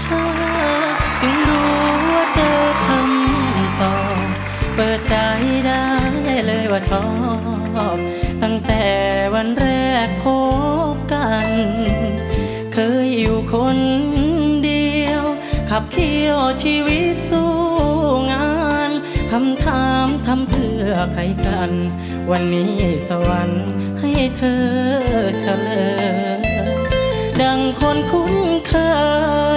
เธอ จึงรู้ว่าเจอคำตอบเปิดใจได้เลยว่าชอบ ตั้งแต่วันแรกพบกัน เคยอยู่คนเดียว ขับเคี่ยวชีวิตสู้งานคำถามทำเพื่อใครกัน วันนี้สวรรค์ให้เธอเฉลย ดังคนคุ้นเค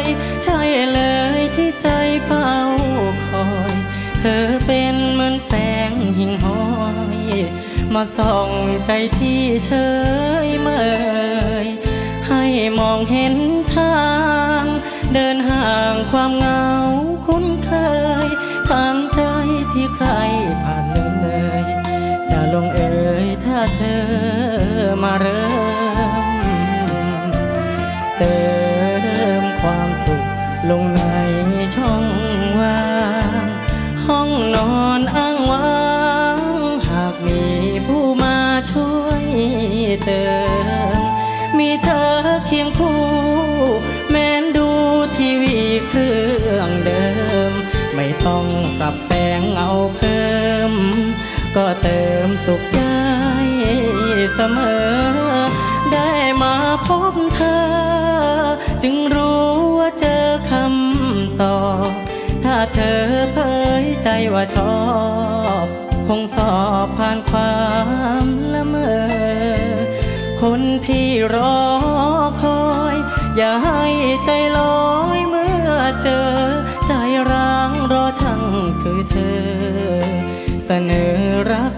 ย ใช่เลยที่ใจเฝ้าคอย เธอเป็นเหมือนแสงหิ่งห้อย มาส่องใจที่เฉยเมย ให้มองเห็นทาง เดินห่างความเงาคุ้นเคยทางใจที่ใครผ่านเลย จะลงเอ่ยถ้าเธอ ติมความสุขลงในช่องว่าง ห้องนอนอ้างว้าง หากมีผู้มาช่วยเติม มีเธอเคียงคู่ แม้นดูทีวีเครื่องเดิม ไม่ต้องปรับแสงเอาเพิ่ม ก็เติมสุขใจเสมอ ได้มาพบเธอ จึงรู้ว่าเจอคำตอบถ้าเธอเผยใจว่าชอบ คงสอบผ่านความละเมอ คนที่รอคอย อย่าให้ใจลอยเมื่อเจอ ใจร้างรอช่างคือเธอ เสนอรัก